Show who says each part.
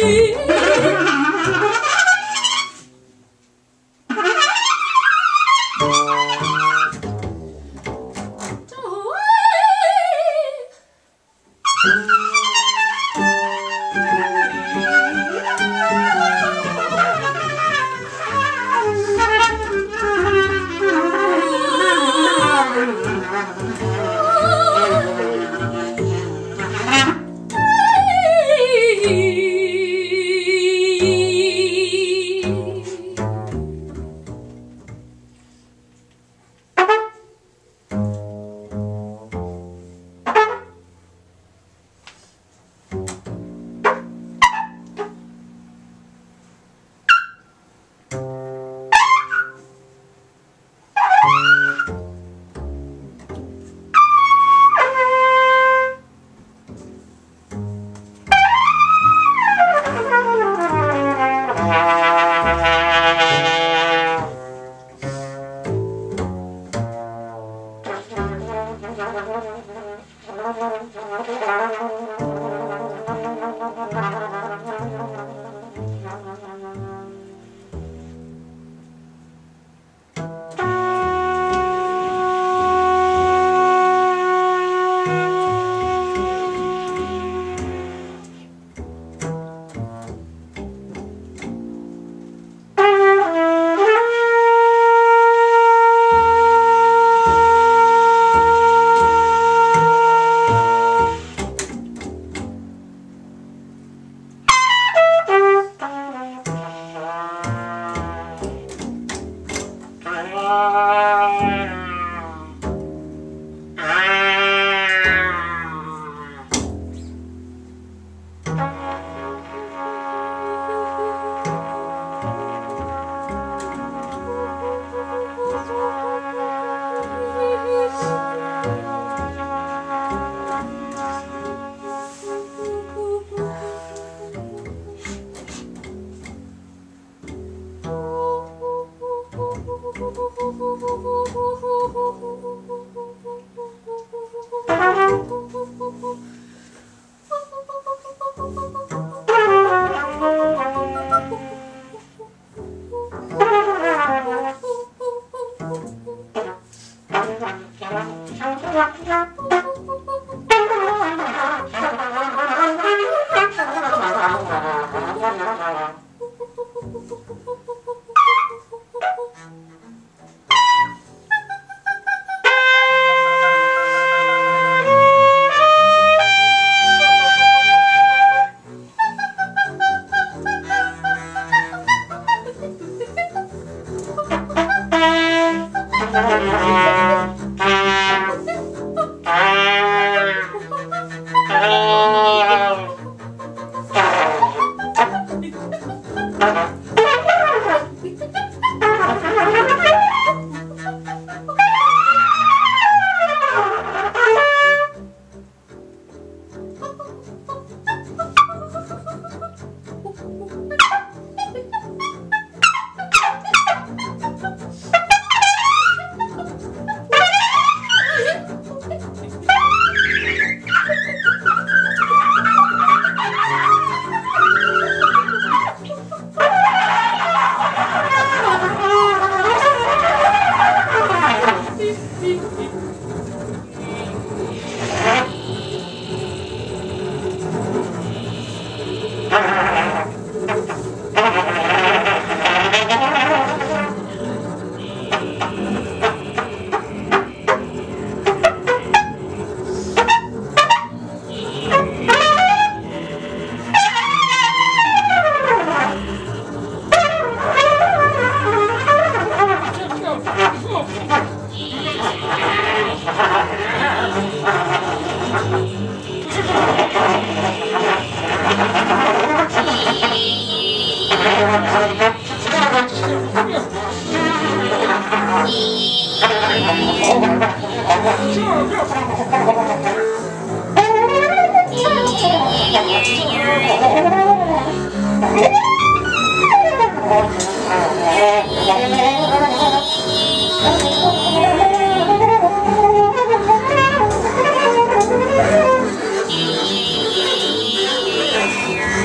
Speaker 1: 你